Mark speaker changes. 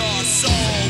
Speaker 1: your soul.